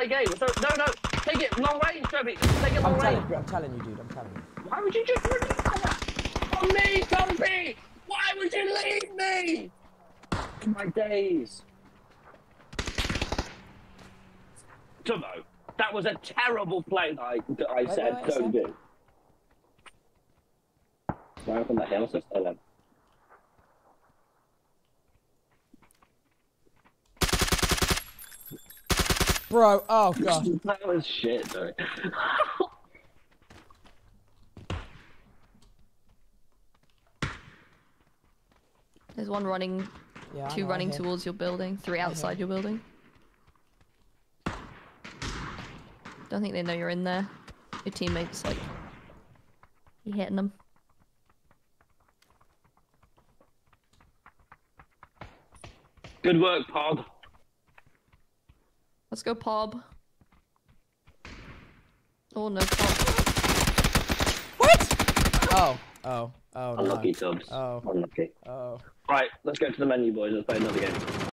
play games. So, no, no, take it long range, Tubbo. Take it long I'm telling range. you, I'm telling you, dude. I'm telling you. Why would you just on me, Tubbo? Why would you leave me? My days. Tomo, that was a terrible play that I, that I said don't do. Right up on the hill, so Bro, oh god. That was shit, sorry. There's one running, Yeah, two know, running towards your building, three outside your building. Don't think they know you're in there. Your teammates like you hitting them. Good work, Pod. Let's go, Pob. Oh no, Pob. Oh, oh, oh no. Unlucky, Tubbs. Oh. Unlucky. Oh. Right, let's go to the menu, boys. Let's play another game.